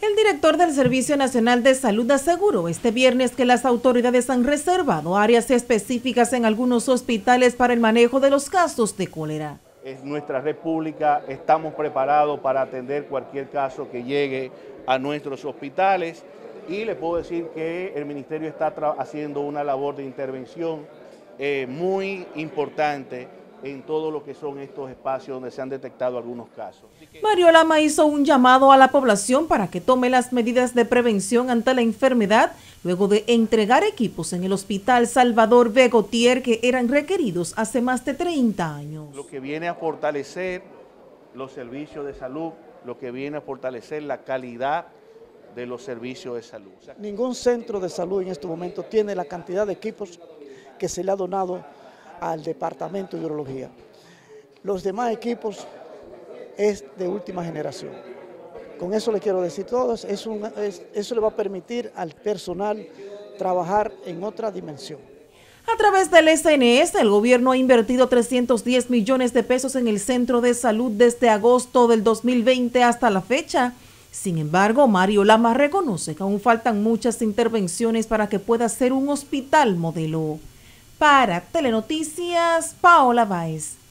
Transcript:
El director del Servicio Nacional de Salud aseguró este viernes que las autoridades han reservado áreas específicas en algunos hospitales para el manejo de los casos de cólera. En nuestra república estamos preparados para atender cualquier caso que llegue a nuestros hospitales y le puedo decir que el ministerio está haciendo una labor de intervención eh, muy importante en todo lo que son estos espacios donde se han detectado algunos casos. Mario Lama hizo un llamado a la población para que tome las medidas de prevención ante la enfermedad luego de entregar equipos en el Hospital Salvador Begotier que eran requeridos hace más de 30 años. Lo que viene a fortalecer los servicios de salud, lo que viene a fortalecer la calidad de los servicios de salud. Ningún centro de salud en este momento tiene la cantidad de equipos que se le ha donado al Departamento de Urología. Los demás equipos es de última generación. Con eso le quiero decir todo, es eso le va a permitir al personal trabajar en otra dimensión. A través del SNS, el gobierno ha invertido 310 millones de pesos en el centro de salud desde agosto del 2020 hasta la fecha. Sin embargo, Mario Lama reconoce que aún faltan muchas intervenciones para que pueda ser un hospital modelo. Para Telenoticias, Paola Báez.